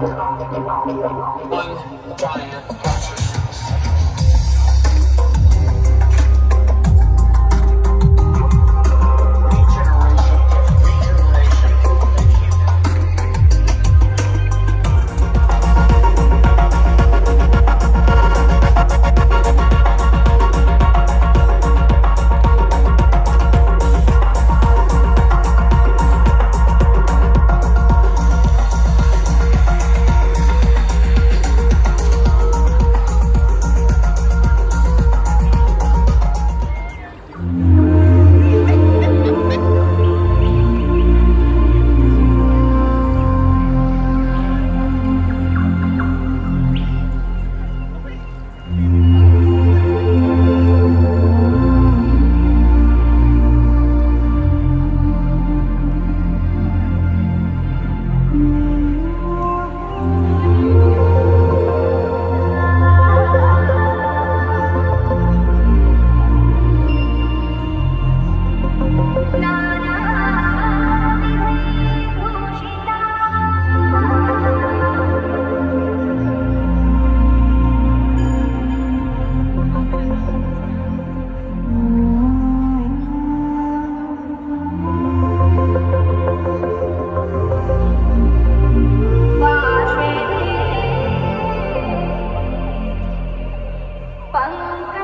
One giant. nunca.